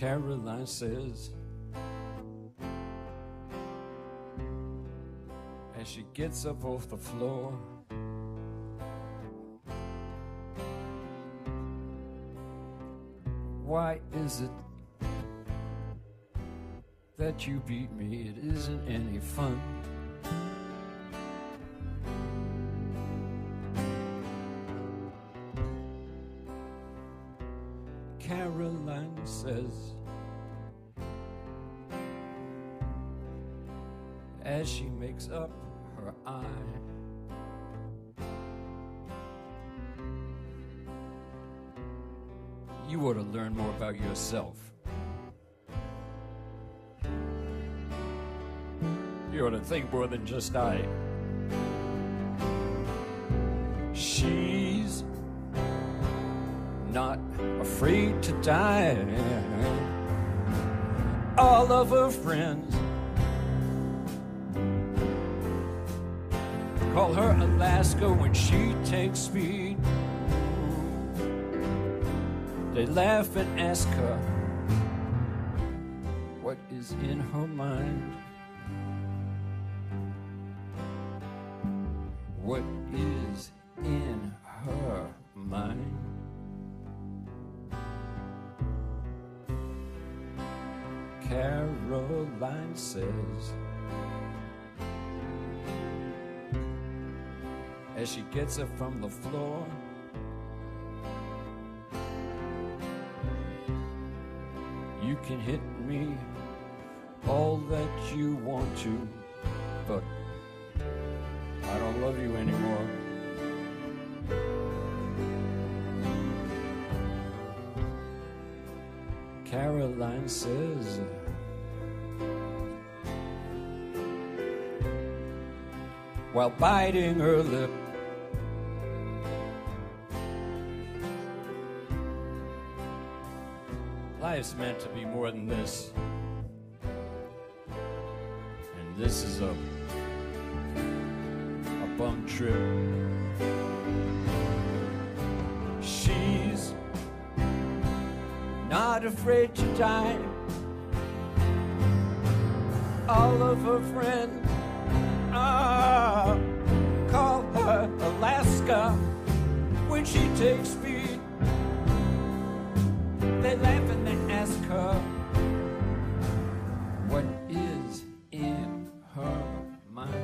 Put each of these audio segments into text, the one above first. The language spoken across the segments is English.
Caroline says, as she gets up off the floor. Why is it that you beat me? It isn't any fun. Caroline says, as she makes up her eye. You ought to learn more about yourself. You ought to think more than just I. not afraid to die. All of her friends call her Alaska when she takes speed. They laugh and ask her what is in her mind. What is in Caroline says, as she gets up from the floor. You can hit me all that you want to, but I don't love you anymore. Caroline says, while biting her lip, Life's meant to be more than this. And this is a a bum trip. She's not afraid to die. All of her friends she takes speed. They laugh and they ask her what is in her mind.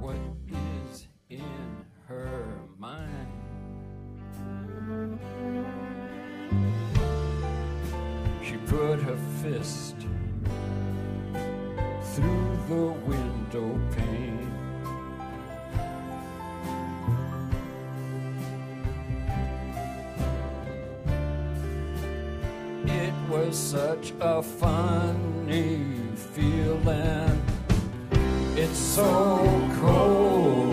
What is in her mind? She put her fist through the window pane. Was such a funny feeling. It's so cold